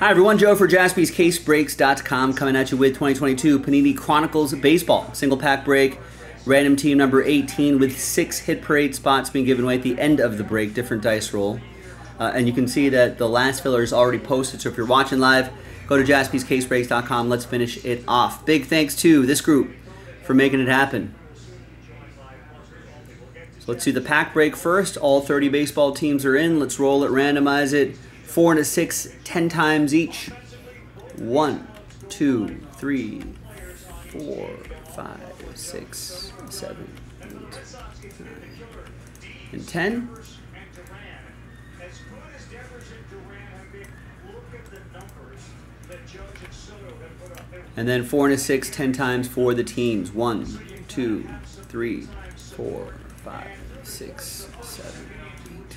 Hi, everyone. Joe for jaspyscasebreaks.com coming at you with 2022 Panini Chronicles Baseball. Single pack break, random team number 18 with six hit parade spots being given away at the end of the break, different dice roll. Uh, and you can see that the last filler is already posted. So if you're watching live, go to jaspyscasebreaks.com. Let's finish it off. Big thanks to this group for making it happen. So let's do the pack break first. All 30 baseball teams are in. Let's roll it, randomize it four and a six, ten times each. One, two, three, four, five, six, seven, eight, nine, and ten. And then four and a six, ten times for the teams. One, two, three, four, five, six, seven, eight,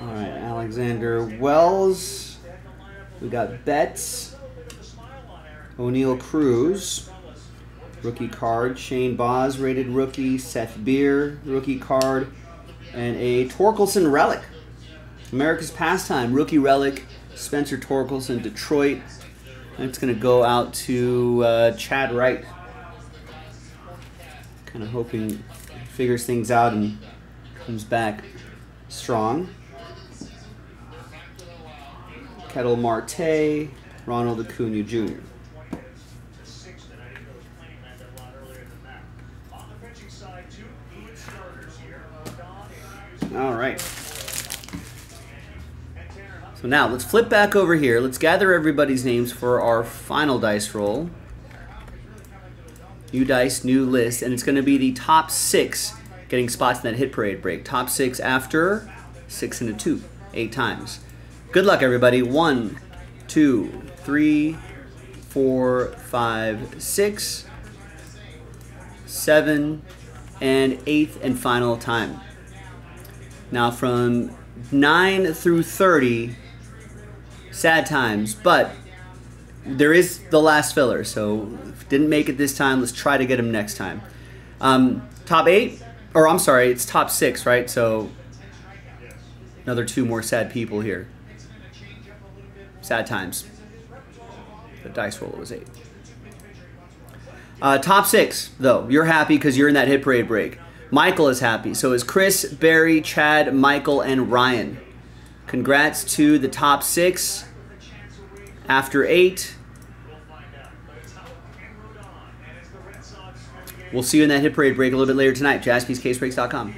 All right, Alexander Wells. We got Betts. Oneil Cruz. Rookie card. Shane Baz, rated rookie. Seth Beer, rookie card. And a Torkelson relic. America's Pastime, rookie relic. Spencer Torkelson, Detroit. And it's going to go out to uh, Chad Wright. Kind of hoping figures things out and comes back strong. Ketel Marte, Ronald Acuna Jr. All right. Now let's flip back over here. Let's gather everybody's names for our final dice roll. New dice, new list, and it's going to be the top six getting spots in that hit parade break. Top six after six and a two, eight times. Good luck, everybody. One, two, three, four, five, six, seven, and eighth and final time. Now, from 9 through 30, sad times, but there is the last filler, so didn't make it this time. Let's try to get him next time. Um, top 8, or I'm sorry, it's top 6, right? So another two more sad people here. Sad times. The dice roll was 8. Uh, top 6, though. You're happy because you're in that hit parade break. Michael is happy. So is Chris, Barry, Chad, Michael, and Ryan. Congrats to the top six. After eight. We'll see you in that hit parade break a little bit later tonight. JaspysCaseBreaks.com.